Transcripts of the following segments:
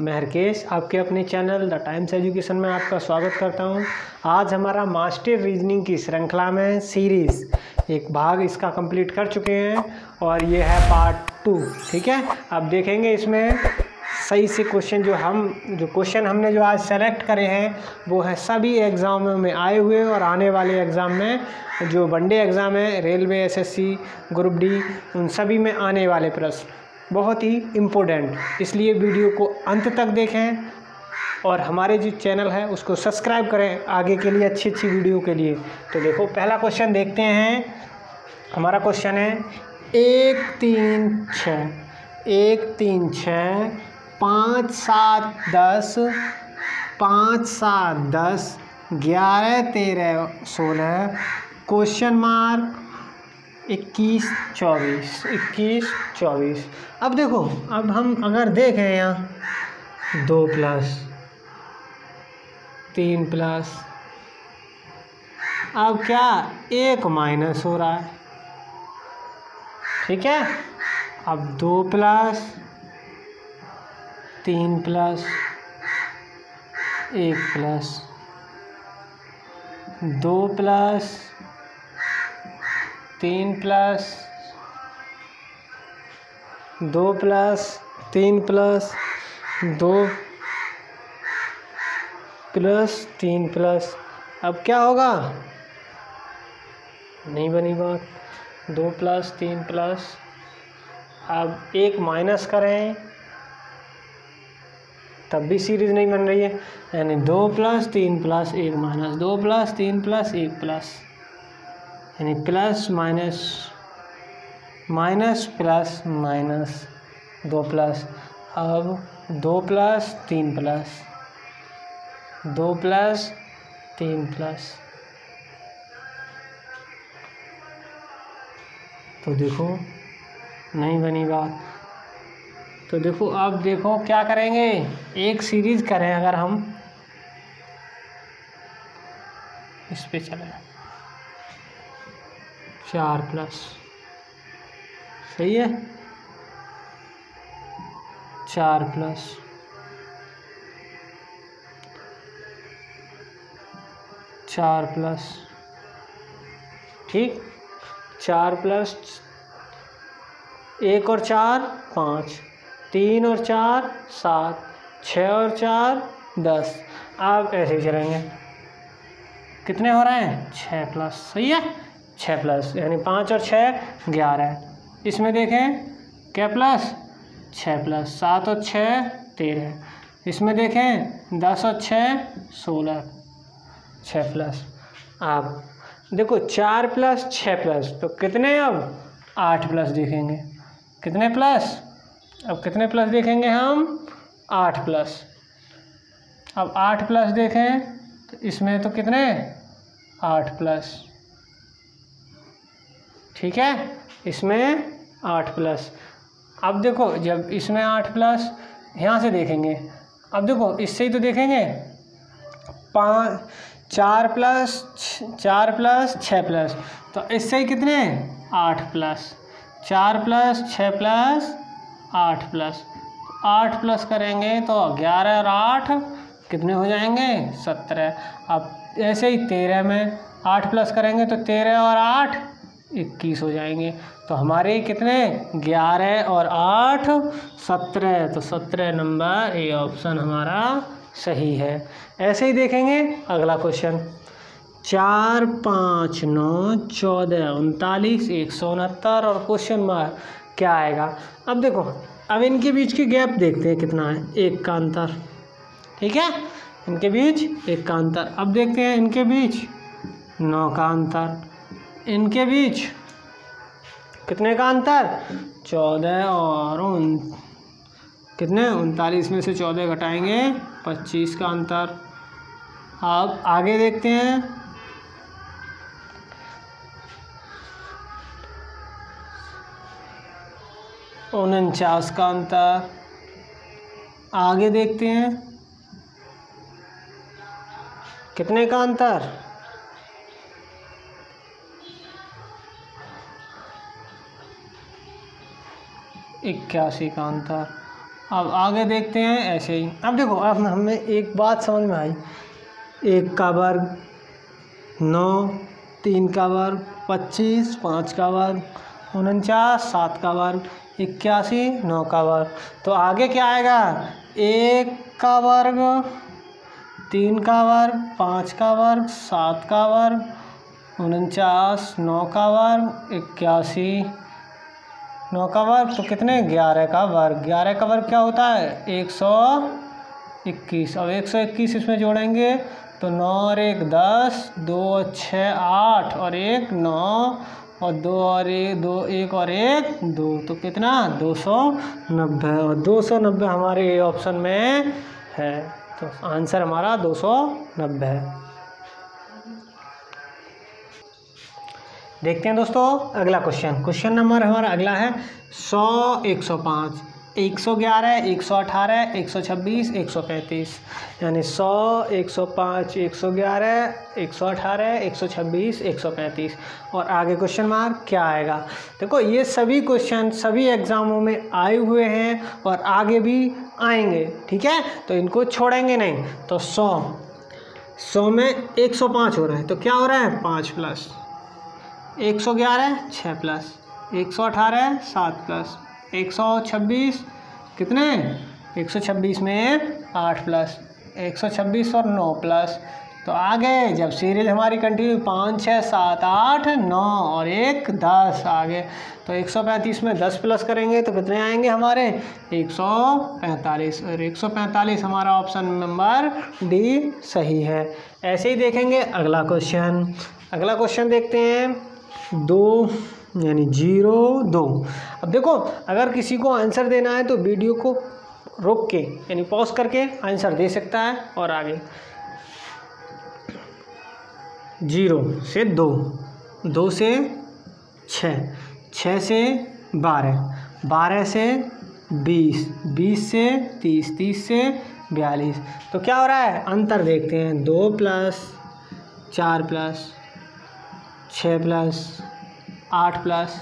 मैं हरकेश आपके अपने चैनल द टाइम्स एजुकेशन में आपका स्वागत करता हूँ। आज हमारा मास्टर रीजनिंग की श्रृंखला में सीरीज़ एक भाग इसका कंप्लीट कर चुके हैं और ये है पार्ट टू, ठीक है? अब देखेंगे इसमें सही से क्वेश्चन जो हम, जो क्वेश्चन हमने जो आज सेलेक्ट करे हैं, वो है सभी एग्ज़ामों में आए हुए और आने वाले एग्ज़ाम में जो वनडे एग्ज़ाम है रेलवे एसएससी ग्रुप डी उन सभी में आने वाले प्रश्न। बहुत ही इम्पोर्टेंट इसलिए वीडियो को अंत तक देखें और हमारे जो चैनल है, उसको सब्सक्राइब करें आगे के लिए अच्छी अच्छी वीडियो के लिए। तो देखो, पहला क्वेश्चन देखते हैं। हमारा क्वेश्चन है, एक तीन छः, एक तीन छः, पाँच सात दस, पाँच सात दस, ग्यारह, तेरह, सोलह क्वेश्चन मार्क इक्कीस चौबीस इक्कीस चौबीस। अब देखो, अब हम अगर देखें यहाँ, दो प्लस तीन प्लस अब क्या एक माइनस हो रहा है? ठीक है? अब दो प्लस तीन प्लस एक प्लस दो प्लस तीन प्लस, दो प्लस, तीन प्लस, दो प्लस, तीन प्लस। अब क्या होगा? नहीं बनी बात। दो प्लस, तीन प्लस। अब एक माइनस करें। तब भी सीरीज़ नहीं बन रही है। यानी दो प्लस, तीन प्लस, एक माइनस। दो प्लस, तीन प्लस, एक प्लस। यानी plus minus minus plus minus, दो प्लस, अब दो प्लस तीन प्लस, दो प्लस तीन प्लस। तो देखो, नहीं बनी बात। तो देखो, अब देखो, क्या करेंगे? एक सीरीज़ करें अगर हम। इस पे चले। चार प्लस सही है? चार प्लस चार प्लस ठीक? चार प्लस एक और चार, पाँच। तीन और चार, सात। छः और चार, दस। आप ऐसे ही चलेंगे। कितने हो रहे हैं? छः प्लस सही है? छः प्लस यानी पाँच और छः, ग्यारह। इसमें देखें, क्या प्लस छः प्लस सात और छः, तेरह। इसमें देखें, दस और छः, सोलह। छः प्लस अब, देखो, चार प्लस छः प्लस तो कितने अब? आठ प्लस देखेंगे। कितने प्लस अब कितने प्लस देखेंगे हम? आठ प्लस अब आठ प्लस देखें तो इसमें तो कितने? आठ प्लस ठीक है? इसमें आठ प्लस अब देखो, जब इसमें आठ प्लस यहाँ से देखेंगे। अब देखो, इससे ही तो देखेंगे। पाँच चार प्लस चार प्लस छः प्लस तो इससे ही कितने? आठ प्लस चार प्लस छः प्लस आठ प्लस आठ प्लस करेंगे तो ग्यारह और आठ कितने हो जाएँगे? सत्रह. अब ऐसे ही तेरह में आठ प्लस करेंगे तो तेरह और आठ इक्कीस हो जाएँगे। तो हमारे कितने? ग्यारह और आठ, सत्रह। तो सत्रह नंबर ए ऑप्शन हमारा सही है। ऐसे ही देखेंगे अगला क्वेश्चन चार, पाँच, नौ, चौदह, उनतालीस, एक सौ उनहत्तर और क्वेश्चन मार्क क्या आएगा? अब देखो, अब इनके बीच की गैप देखते हैं कितना है। एक का अंतर। ठीक है? इनके बीच एक का अंतर। अब देखते हैं इनके बीच नौ का अंतर। इनके बीच कितने का अंतर? चौदह और उन, कितने? उनतालीस में से चौदह घटाएँगे, पच्चीस का अंतर। अब आगे देखते हैं। उनचास का अंतर। आगे देखते हैं। कितने का अंतर? इक्यासी का अंतर। अब आगे देखते हैं, ऐसे ही। अब देखो, अब हमें एक बात समझ में आई। एक का वर्ग नौ, तीन का वर्ग पच्चीस, पाँच का वर्ग उनचास, सात का वर्ग इक्यासी, नौ का वर्ग। तो आगे क्या आएगा? एक का वर्ग, तीन का वर्ग, पाँच का वर्ग, सात का वर्ग, उनचास, नौ का वर्ग, इक्यासी। नौ का वर्ग तो कितने? ग्यारह का वर्ग। ग्यारह का वर्ग क्या होता है? एक सौ इक्कीस। अब एक सौ इक्कीस इसमें जोड़ेंगे तो नौ और एक दस, दो छः आठ, और एक नौ, और दो और एक दो, एक और एक दो। तो कितना? दो सौ नब्बे। और दो सौ नब्बे हमारे ऑप्शन में है। तो आंसर हमारा दो सौ नब्बे देखते हैं दोस्तों अगला क्वेश्चन क्वेश्चन नंबर हमारा अगला है सौ एक सौ पाँच एक सौ ग्यारह एक सौ अठारह एक सौ छब्बीस एक सौ पैंतीस यानी सौ एक सौ पाँच एक सौ ग्यारह एक सौ अठारह एक सौ छब्बीस एक सौ पैंतीस और आगे क्वेश्चन मार्क क्या आएगा देखो ये सभी क्वेश्चन सभी एग्ज़ामों में आए हुए हैं और आगे भी आएँगे ठीक है तो इनको छोड़ेंगे नहीं तो सौ सौ में एक सौ पाँच हो रहा है तो क्या हो रहा है पाँच प्लस एक सौ ग्यारह छः प्लस। एक सौ अठारह, सात प्लस। एक सौ छब्बीस, कितने? एक सौ छब्बीस में आठ प्लस। एक सौ छब्बीस और नौ प्लस। तो आगे जब सीरीज़ हमारी कंटिन्यू पाँच छः सात, आठ, नौ और एक, दस आगे तो एक सौ पैंतीस में दस प्लस करेंगे तो कितने आएँगे हमारे? एक सौ पैंतालीस। और एक सौ पैंतालीस हमारा ऑप्शन नंबर डी सही है। ऐसे ही देखेंगे अगला क्वेश्चन अगला क्वेश्चन देखते हैं। दो, यानी ज़ीरो, दो। अब देखो, अगर किसी को आंसर देना है तो वीडियो को रोक के, यानी पॉज करके आंसर दे सकता है और आगे। ज़ीरो से दो दो से छः छः से बारह बारह से बीस बीस से तीस तीस से बयालीस। तो क्या हो रहा है? अंतर देखते हैं, दो प्लस चार प्लस छः प्लस, आठ प्लस,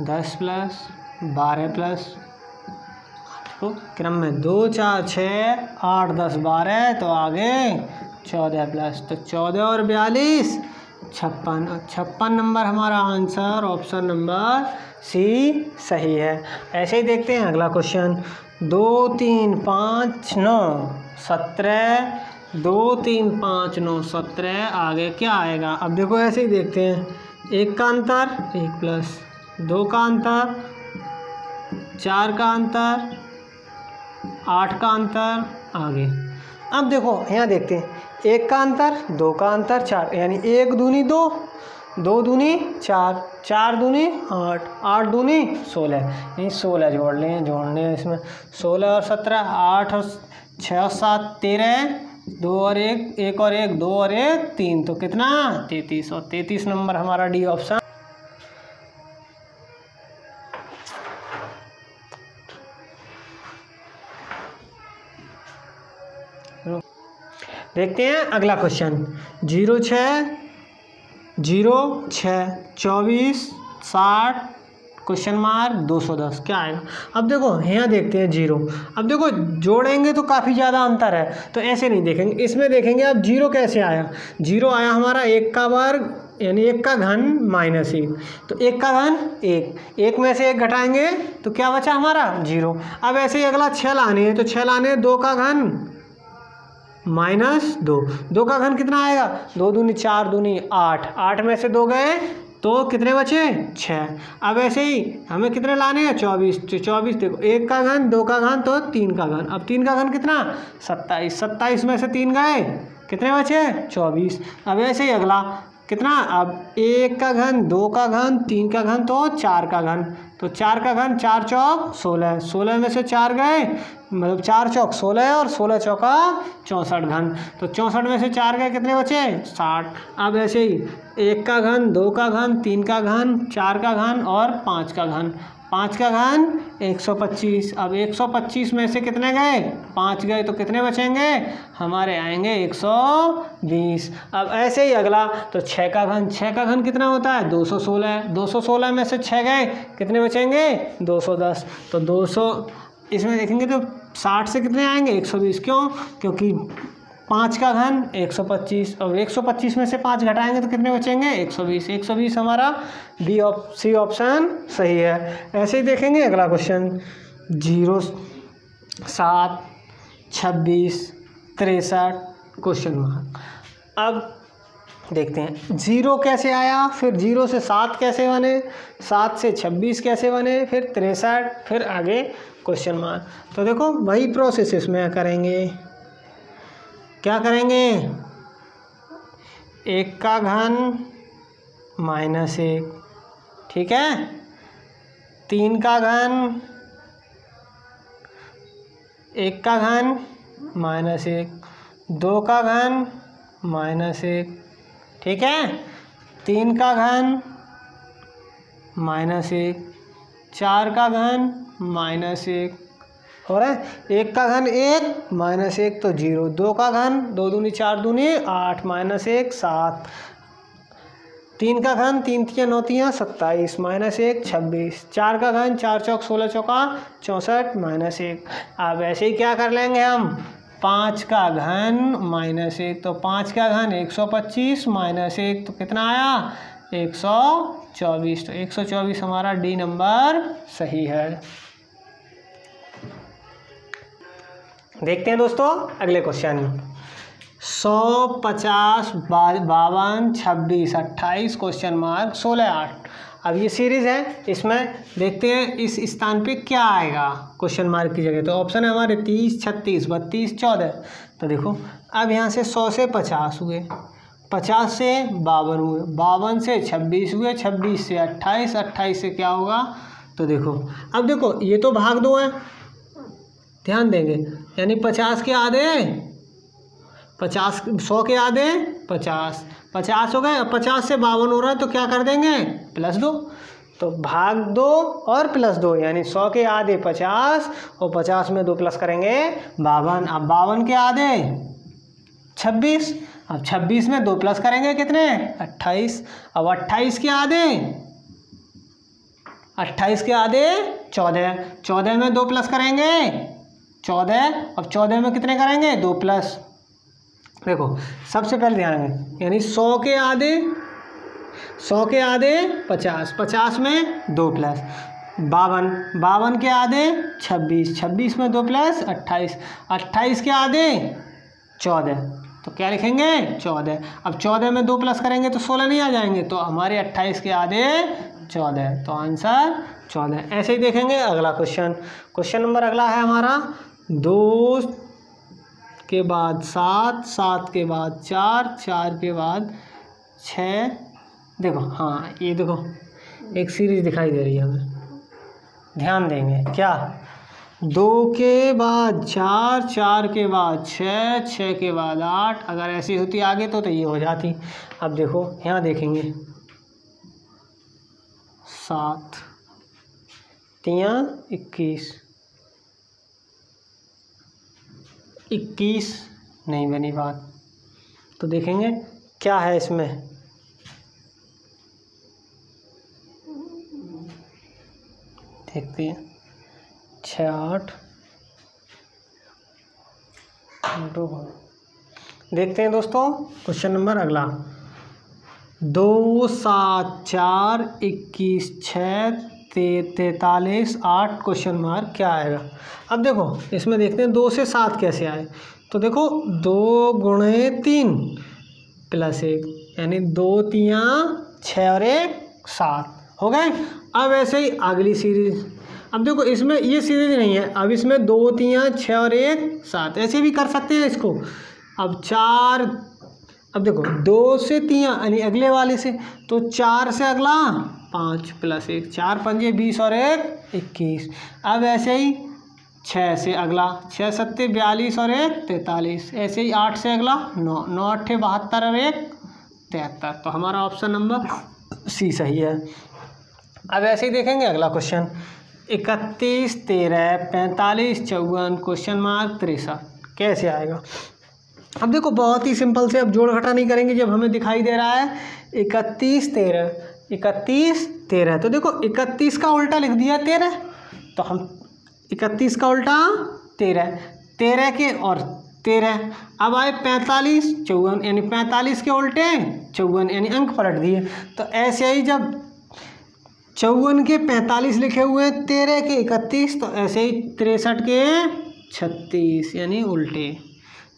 दस प्लस, बारह प्लस। तो क्रम में दो, चार, छः, आठ, दस, बारह तो आगे चौदह प्लस तो चौदह और बयालीस। छप्पन छप्पन नंबर हमारा आंसर, ऑप्शन नंबर सी सही है। ऐसे ही देखते हैं अगला क्वेश्चन। दो, तीन, पाँच, नौ, सत्रह दो, तीन, पाँच, नौ, सत्रह, आगे क्या आएगा? अब देखो, ऐसे ही देखते हैं। एक का अंतर, एक प्लस दो का अंतर, चार का अंतर, आठ का अंतर, आगे। अब देखो, यहाँ देखते हैं। एक का अंतर, दो का अंतर, चार। यानी एक दूनी दो दो दूनी चार। चार दूनी आठ। आठ दूनी सोलह। यानी सोलह जोड़ लें जोड़ने इसमें। सोलह और सत्रह, आठ और छः और सात, तेरह। दो और एक एक और एक, दो और एक, तीन तो कितना? तैतीस, और तैतीस नंबर हमारा डी ऑप्शन। देखते हैं अगला क्वेश्चन ज़ीरो छः ज़ीरो छः, चौबीस, साठ क्वेश्चन मार्क दो सौ दस, क्या आएगा अब देखो, यहाँ देखते हैं ज़ीरो अब देखो, जोड़ेंगे तो काफ़ी ज़्यादा अंतर है तो ऐसे नहीं देखेंगे। इसमें देखेंगे अब ज़ीरो कैसे आया? ज़ीरो आया हमारा एक का वर्ग, यानी एक का घन माइनस एक। तो एक का घन एक। एक में से एक घटाएँगे तो क्या बचा हमारा? ज़ीरो अब ऐसे ही अगला छः लाने हैं तो छः लाने दो का घन माइनस दो। दो का घन कितना आएगा? दो दूनी चार दूनी आठ। आठ में से दो गए तो कितने बचे? छः। अब ऐसे ही, हमें कितने लाने हैं? चौबीस। तो चौबीस देखो, एक का घन, दो का घन तो तीन का घन। अब तीन का घन कितना? सत्ताईस। सत्ताईस में से तीन गए। कितने बचे? चौबीस। अब ऐसे ही अगला, कितना? अब एक का घन, दो का घन, तीन का घन तो चार का घन। तो चार का घन, चार चौक, सोलह। सोलह में से चार गए मतलब चार चौक, सोलह और सोलह चौका चौंसठ घन। तो चौंसठ में से चार गए कितने बचे? साठ। अब ऐसे ही, एक का घन, दो का घन, तीन का घन, चार का घन और पाँच का घन। पाँच का घन, एक सौ पच्चीस। अब एक सौ पच्चीस में से कितने गए? पाँच गए तो कितने बचेंगे? हमारे आएँगे एक सौ बीस। अब ऐसे ही अगला तो छः का घन छः का घन कितना होता है? दो सौ सोलह। दो सौ सोलह में से छः गए, कितने बचेंगे? दो सौ दस। तो दो सौ, इसमें देखेंगे तो साठ से कितने आएँगे? एक सौ बीस। क्यों? क्योंकि पाँच का घन, एक सौ पच्चीस। और एक सौ पच्चीस में से पाँच घटाएँगे तो कितने बचेंगे? एक सौ बीस। एक सौ बीस हमारा बी ऑप सी ऑप्शन सही है। ऐसे ही देखेंगे अगला क्वेश्चन ज़ीरो, सात, छब्बीस, तिरसठ क्वेश्चन मार्क अब देखते हैं। ज़ीरो कैसे आया? फिर ज़ीरो से सात कैसे बने? सात से छब्बीस कैसे बने? फिर तिरसठ, फिर आगे क्वेश्चन मार्क तो देखो, वही प्रोसेस इसमें करेंगे। क्या करेंगे? एक का घन माइनस एक, ठीक है? तीन का घन, एक का घन माइनस एक, दो का घन माइनस एक, ठीक है? तीन का घन माइनस एक, चार का घन माइनस एक हो रहा है? एक का घन एक, माइनस एक तो ज़ीरो। दो का घन, दो दूनी चार दूनी, आठ माइनस एक, सात। तीन का घन, तीन तिया नौ तिया, सत्ताईस। माइनस एक, छब्बीस। चार का घन, चार चौक सोलह चौका, चौंसठ, माइनस एक। अब ऐसे ही क्या कर लेंगे हम? पाँच का घन, माइनस एक तो पाँच का घन, एक सौ पच्चीस। माइनस एक तो कितना आया? एक सौ चौबीस। तो एक सौ चौबीस हमारा डी नंबर सही है। देखते हैं दोस्तों अगले क्वेश्चन सौ पचास बावन, छब्बीस, अट्ठाईस क्वेश्चन मार्क सोलह, आठ। अब ये सीरीज़ है, इसमें देखते हैं इस स्थान पे क्या आएगा क्वेश्चन मार्क की जगह। तो ऑप्शन है हमारे तीस, छत्तीस, बत्तीस, चौदह। तो देखो, अब यहाँ से सौ से पचास हुए। पचास से बावन हुए। बावन से छब्बीस हुए, छब्बीस से अट्ठाईस अट्ठाईस से क्या होगा? तो देखो, अब देखो, ये तो भाग दो है। ध्यान देंगे। यानी पचास के आधे, पचास, सौ के आधे, पचास। पचास हो गए पचास से बावन हो रहा है तो क्या कर देंगे? प्लस दो। तो भाग दो और प्लस दो, यानी सौ के आधे पचास और पचास में दो प्लस करेंगे बावन। अब बावन के आधे, छब्बीस। अब छब्बीस में दो प्लस करेंगे कितने? अट्ठाईस। अब अट्ठाईस के आधे, अट्ठाईस के आधे, चौदह। चौदह में दो प्लस करेंगे चौदह अब चौदह में कितने करेंगे? दो प्लस देखो, सबसे पहले ध्यान रखें, यानी सौ के आधे, सौ के आधे पचास पचास में दो प्लस बावन बावन के आधे छब्बीस छब्बीस में दो प्लस अट्ठाईस। अट्ठाईस के आधे चौदह। तो क्या लिखेंगे? चौदह। अब चौदह में दो प्लस करेंगे तो सोलह नहीं आ जाएँगे तो हमारे अट्ठाईस के आधे चौदह। तो आंसर चौदह। ऐसे ही देखेंगे अगला क्वेश्चन। क्वेश्चन नंबर अगला है हमारा दो के बाद सात सात के बाद चार चार के बाद छ देखो हाँ ये देखो, एक सीरीज़ दिखाई दे रही है हमें। ध्यान देंगे, क्या? दो के बाद चार चार के बाद छः छः के बाद आठ। अगर ऐसी होती आगे तो तो ये हो जाती। अब देखो, यहाँ देखेंगे। सात। तिया इक्कीस। इक्कीस? नहीं बनी बात। तो देखेंगे, क्या है इसमें? देखते हैं। छ, आठ। दो। देखते हैं दोस्तों, क्वेश्चन नंबर अगला। दो, सात, चार, इक्कीस, छः तैतालीस, आठ क्वेश्चन मार्क क्या आएगा? अब देखो, इसमें देखते हैं दो से सात कैसे आए? तो देखो, दो गुणे तीन प्लस एक, यानी दो तिया छः और एक सात। हो गए? अब ऐसे ही अगली सीरीज़ अब देखो, इसमें ये सीरीज़ नहीं है, अब इसमें दो तिया छः और एक सात। ऐसे भी कर सकते हैं इसको। अब चार, अब देखो, दो से तिया, यानी अगले वाले से तो चार से अगला पाँच प्लस एक, चार पंजे बीस और एक, इक्कीस। अब ऐसे ही छः से अगला, छः, सत्ते, बयालीस और एक, तैंतालीस। ऐसे ही आठ से अगला, नौ नौ, अट्ठे, बहत्तर और एक, तिहत्तर। तो हमारा ऑप्शन नंबर सी सही है। अब ऐसे ही देखेंगे अगला क्वेश्चन। इकतीस, तेरह, पैंतालीस, चौवन, क्वेश्चन मार्क तिरसठ। कैसे आएगा? अब देखो, बहुत ही सिंपल से, अब जोड़ घटा नहीं करेंगे, जब हमें दिखाई दे रहा है। इकतीस, तेरह इकतीस, तेरह। तो देखो, इकतीस का उल्टा लिख दिया, तेरह। तो हम इकतीस का उल्टा, तेरह। तेरह के और तेरह। अब आए पैंतालीस, चौवन। यानी पैंतालीस के उल्टे, चौवन। यानी अंक पलट दिए। तो ऐसे ही जब चौवन के पैंतालीस लिखे हुए हैं, तेरह के इकतीस तो ऐसे ही तिरसठ के छत्तीस। यानी उल्टे।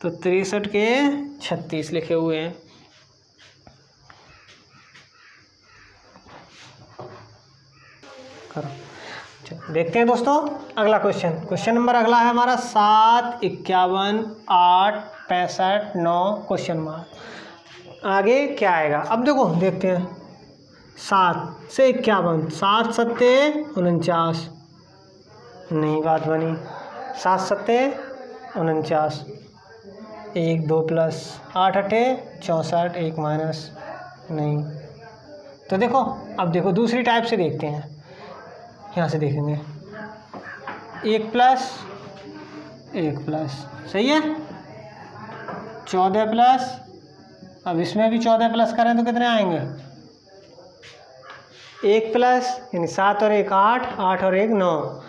तो तिरसठ के छत्तीस लिखे हुए हैं। करो। देखते हैं दोस्तों, अगला क्वेश्चन क्वेश्चन नंबर अगला है हमारा, सात, इक्यावन, आठ, पैंसठ, नौ क्वेश्चन मार्क आगे क्या आएगा? अब देखो, देखते हैं। सात से इक्यावन। सात, सत्ते, उनचास। नहीं बात बनी। सात, सत्ते, उनचास। एक, दो प्लस आठ अठे चौंसठ, एक माइनस नहीं। तो देखो, अब देखो, दूसरी टाइप से देखते हैं। यहाँ से देखेंगे। एक प्लस एक प्लस सही है? चौदह प्लस अब इसमें भी चौदह प्लस करें तो कितने आएँगे? एक प्लस यानी सात और एक आठ आठ और एक नौ।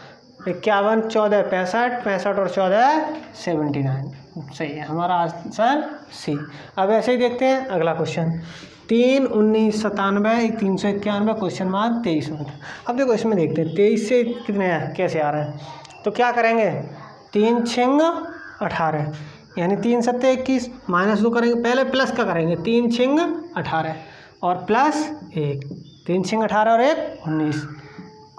इक्यावन, चौदह, पैंसठ पैंसठ और चौदह सेवेंटी नाइन सही है, हमारा आंसर सी अब ऐसे ही देखते हैं, अगला क्वेश्चन तीन, उन्नीस सतानवे, तीन सौ इक्यानवे क्वेश्चन मार्क तेईस अब देखो इसमें देखते हैं, तेईस से कितने कैसे आ रहे हैं? तो क्या करेंगे? तीन छिंग, अठारह। यानी तीन सत्ते इक्कीस माइनस दो करेंगे, पहले प्लस का करेंगे? तीन छिंग, अठारह। और प्लस एक। तीन छिंग, अठारह और एक, उन्नीस।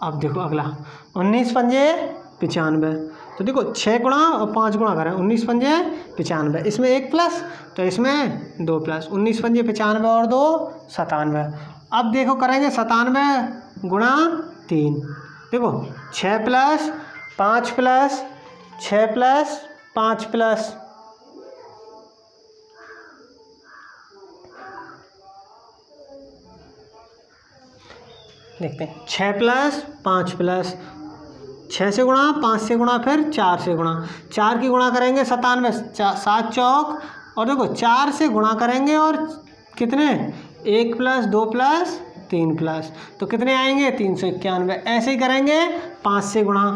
अब देखो अगला। उन्नीस पंजे, पचानवे। तो देखो छः गुणा और पाँच गुणा करें, उन्नीस पंजे पचानवे। इसमें एक प्लस तो इसमें दो प्लस उन्नीस पंजे पचानवे और दो, सतानवे। अब देखो, करेंगे सतानवे गुणा तीन। देखो छः प्लस पाँच प्लस छः प्लस पाँच प्लस देखते हैं छः प्लस पाँच प्लस छः से गुणा, पाँच से गुणा, फिर चार से गुणा। चार की गुणा करेंगे सतानवे सात चौक। और देखो, चार से गुणा करेंगे और कितने? एक प्लस, दो प्लस, तीन प्लस। तो कितने आएँगे? तीन सौ इक्यानवे। ऐसे ही करेंगे, पाँच से गुणा।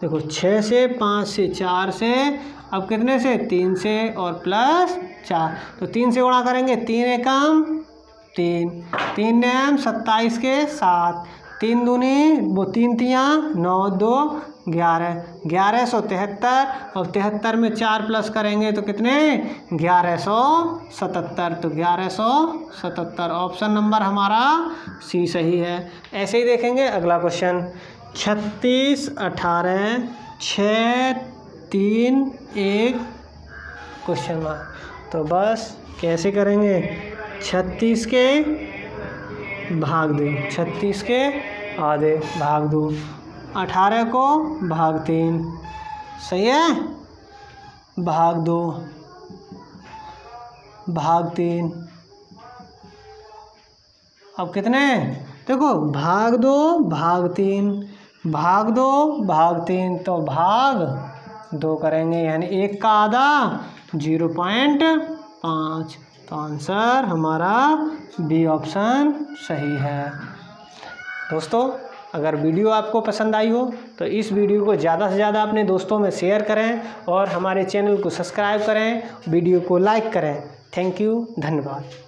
देखो छः से, पाँच से, चार से। अब कितने से? तीन से और प्लस चार। तो तीन से गुणा करेंगे, तीन एकम, तीन। तीन नैम सत्ताईस के सात। तीन दूनी, वो तीन तियाँ, नौ दो, ग्यारह। ग्यारह सौ तिहत्तर और तिहत्तर में चार प्लस करेंगे तो कितने? ग्यारह सौ सतहत्तर। तो ग्यारह सौ सतहत्तर। ऑप्शन नंबर हमारा सी सही है। ऐसे ही देखेंगे अगला क्वेश्चन। छत्तीस, अठारह छ तीन, एक। Question mark. तो बस कैसे करेंगे? छत्तीस के भाग दो। छत्तीस के आधे, भाग दो। अठारह को भाग तीन। सही है? भाग दो। भाग तीन। अब कितने? देखो, भाग दो, भाग तीन। भाग दो, भाग तीन। तो भाग दो करेंगे, यानी एक का आधा, ज़ीरो पॉइंट पाँच। तो आंसर हमारा बी ऑप्शन सही है। दोस्तों, अगर वीडियो आपको पसंद आई हो तो इस वीडियो को ज़्यादा से ज़्यादा अपने दोस्तों में शेयर करें और हमारे चैनल को सब्सक्राइब करें, वीडियो को लाइक करें। थैंक यू, धन्यवाद।